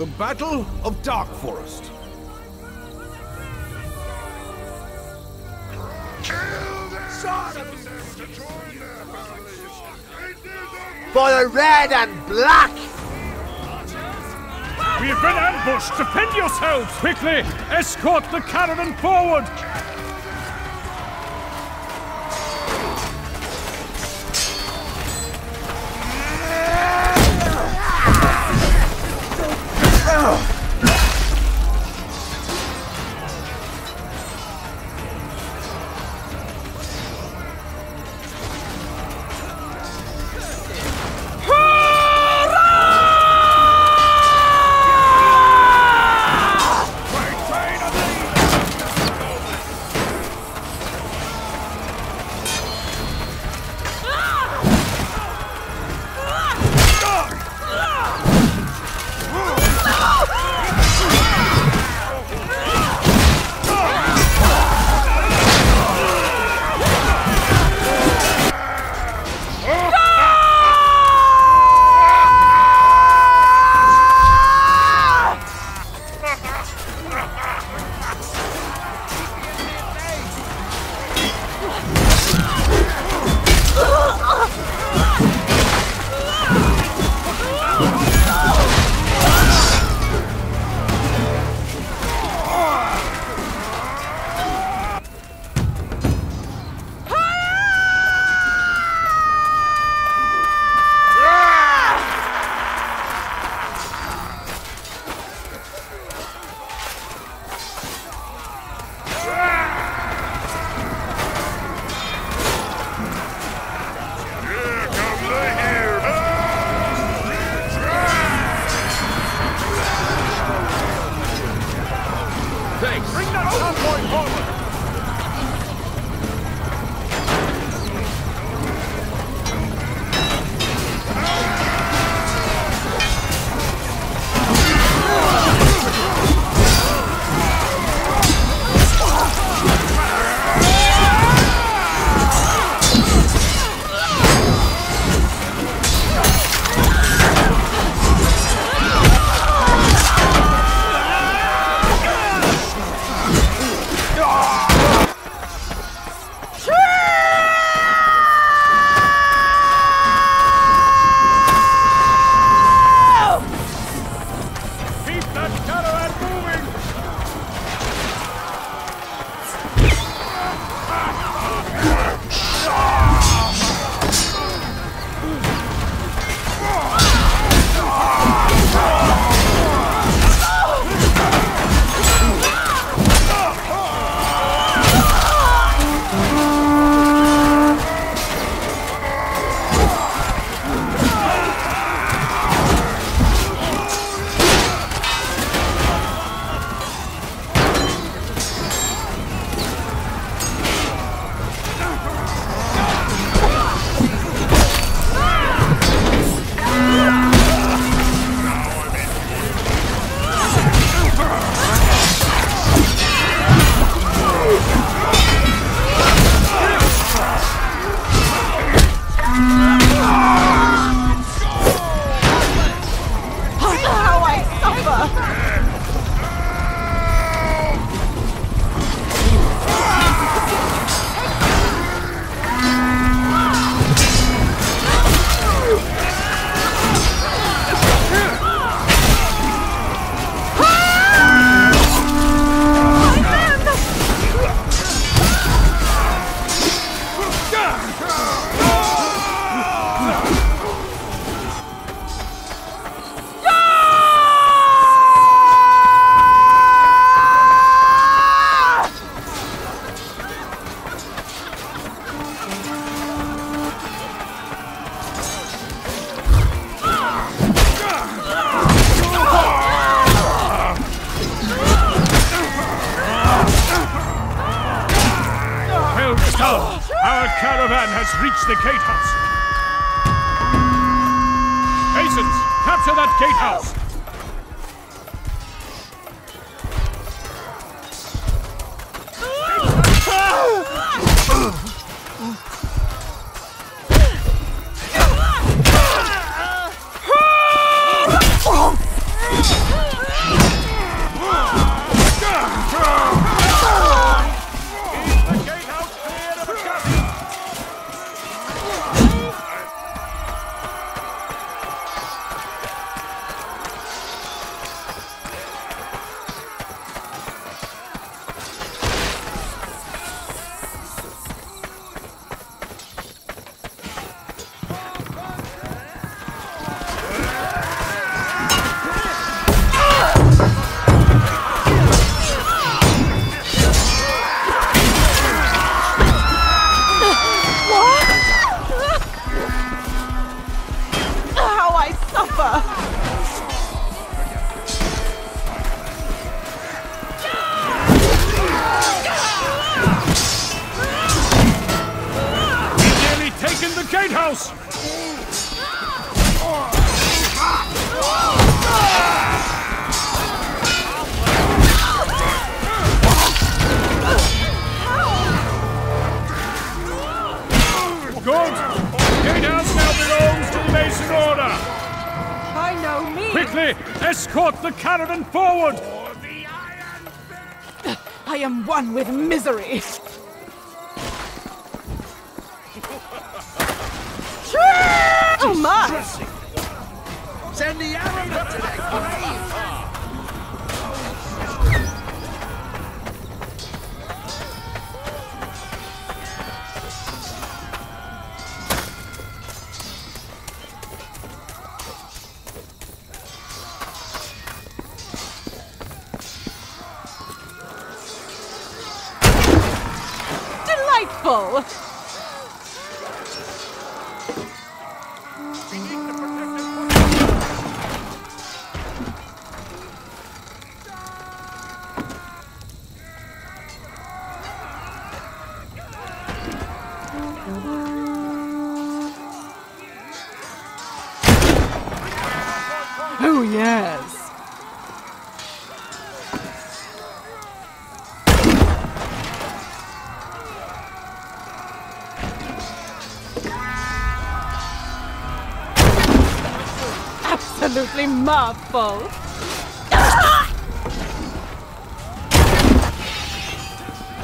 The Battle of Dark Forest. For the red and black! We have been ambushed! Defend yourselves! Quickly! Escort the caravan forward! Thanks. Caravan has reached the gatehouse! Masons, capture that gatehouse! Balls! Good! Gatehouse now belongs to the Mason Order! By no means! Quickly! Escort the caravan forward! I am one with misery! Oh Oh, yes. Absolutely marvel. Ah!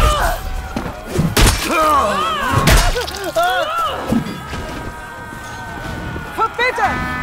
Ah! Ah! Forbidden!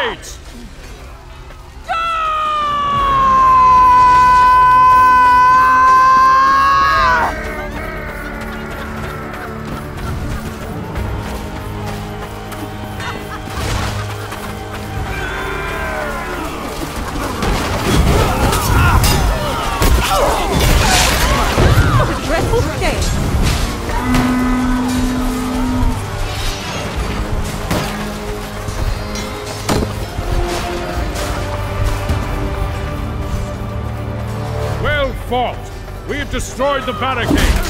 The Fought! We have destroyed the barricades!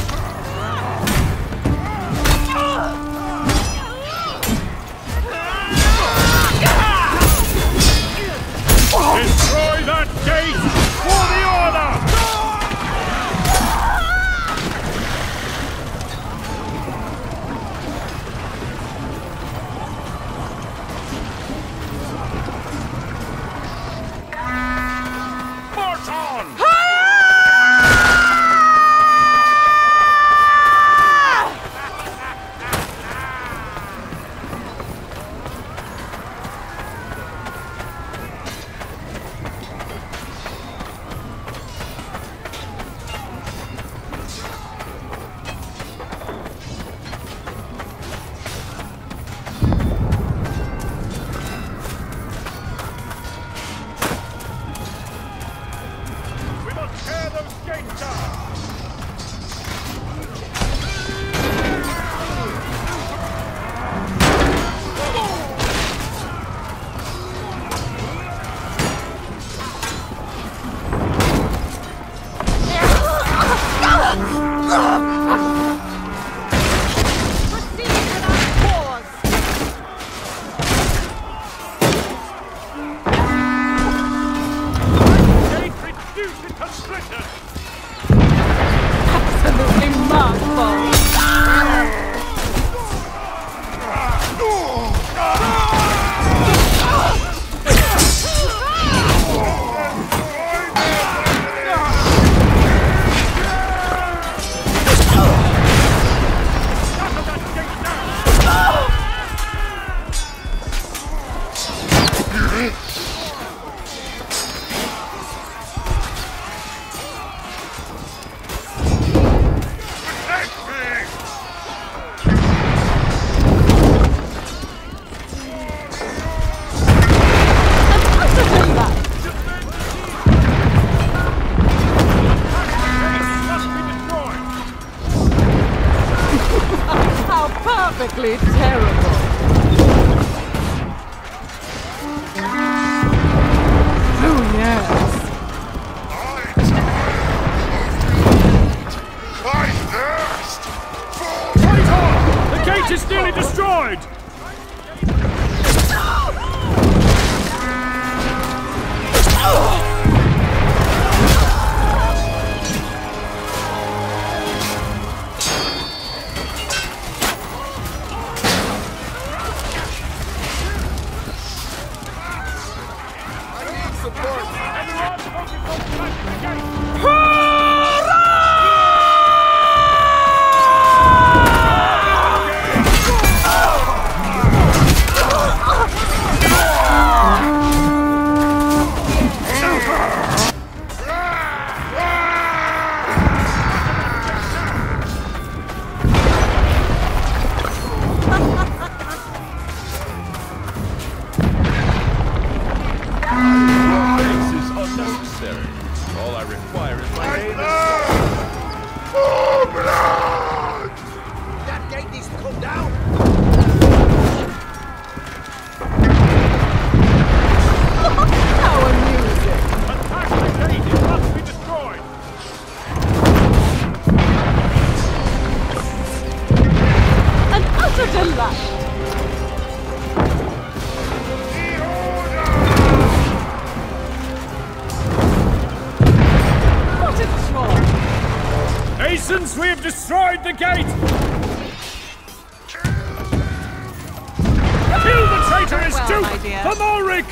It is is nearly destroyed! a delight! What we have destroyed the gate! Kill the traitor is well, Duke! For Malric!